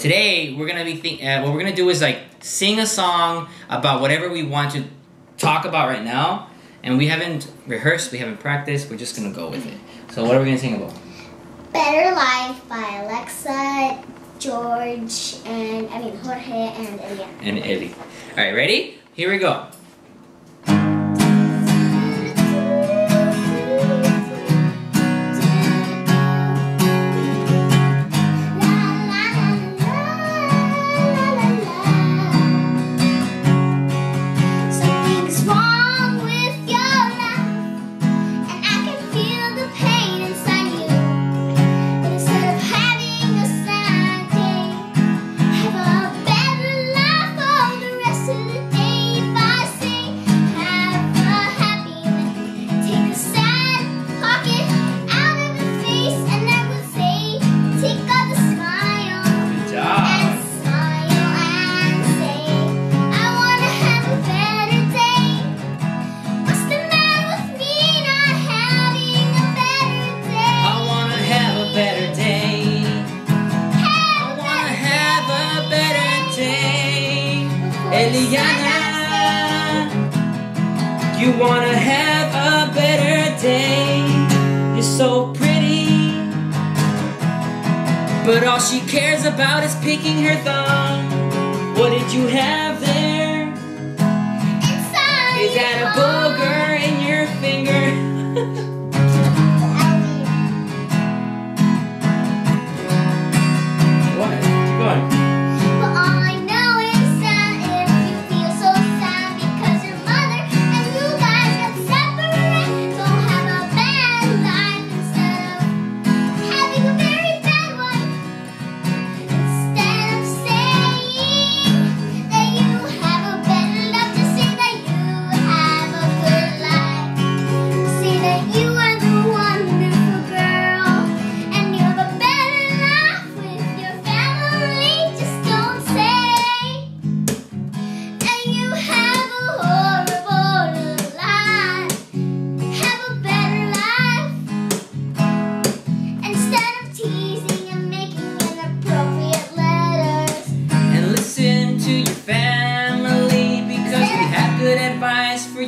today we're gonna be think. Uh, what we're gonna do is like sing a song about whatever we want to talk about right now, and we haven't rehearsed, we haven't practiced. We're just gonna go with it. So what are we gonna sing about? Better Life by Alexa, George, and I mean Jorge and Eliana. And Ellie. All right, ready? Here we go. You wanna have a better day. You're so pretty. But all she cares about is picking her thumb. What did you have there? Inside Is that a booger in your finger?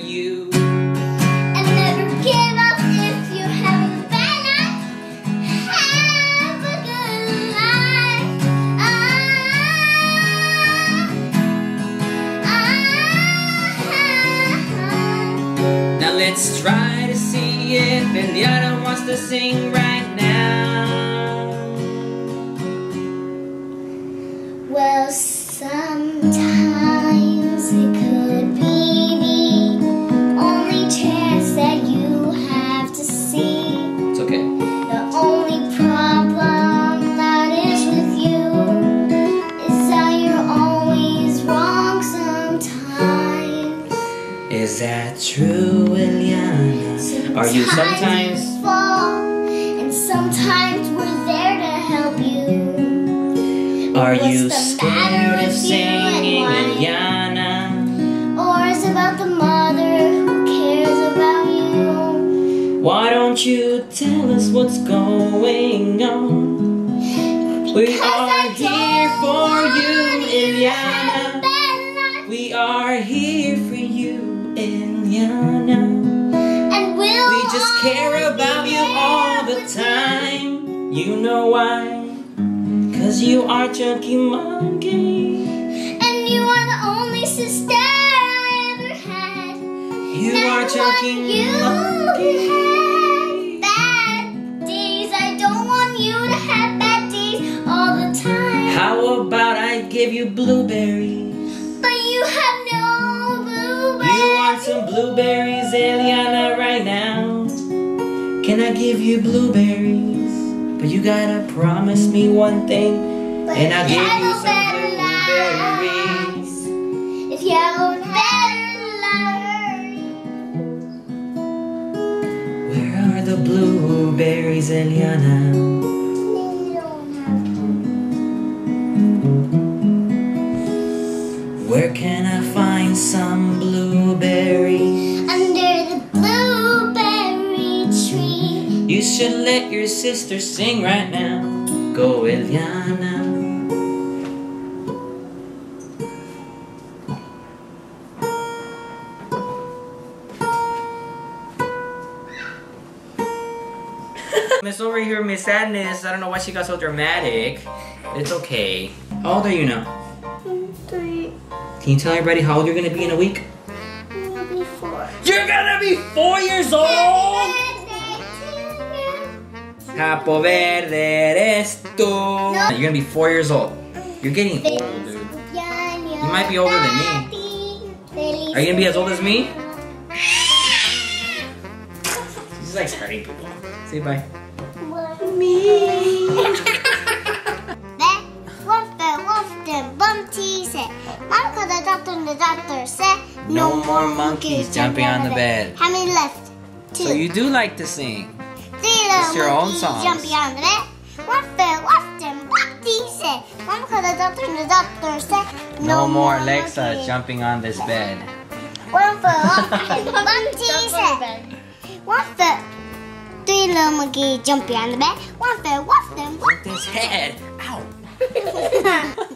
you. And never give up if you're having a bad night. Have a good life. Ah, Now let's try to see if Eliana wants to sing right now. Well, sometimes it could Are you sometimes? you fall, and sometimes we're there to help you. Are What's you scared of singing, why? Eliana? Or is it about the mother who cares about you? Why don't you tell us what's going on? We are here for you, to have a Eliana. bad life. We are here for you, Eliana. Care about you all the time. You know why? Cause you are Chunky Monkey. And you are the only sister I ever had. You And are I Chunky you Monkey. have bad days. I don't want you to have bad days all the time. How about I give you blueberries? But you have no blueberries. You want some blueberries, Eliana, right now? Can I give you blueberries? But you gotta promise me one thing, But and I'll give you some blueberries. If you have a better life. Where are the blueberries, Eliana? should let your sister sing right now. Go, Eliana. Miss over here, Miss Sadness. I don't know why she got so dramatic. It's okay. How old are you now? Three. Can you tell everybody how old you're gonna be in a week? I'm gonna be four. You're gonna be four years old? Capo verde eres tú. You're gonna be four years old. You're getting old, dude. You might be older than me. Are you gonna be as old as me? She's like starting people. Say bye. There, wolf, the wolf, the bumpty said. Mom called the doctor, and the doctor said, No more monkeys jumping on the bed. How many left? Two. So you do like to sing. Three It's little your own monkeys songs. on the bed. Wolf, the wolf, the bumpty said. Mom called the doctor, and the doctor said, No more Alexa monkeys. jumping on this bed. Wolf, the wolf, the bumpty said. Wolf, the three little monkeys jumping on the bed. Wolf, the wolf, the With his head. Ow.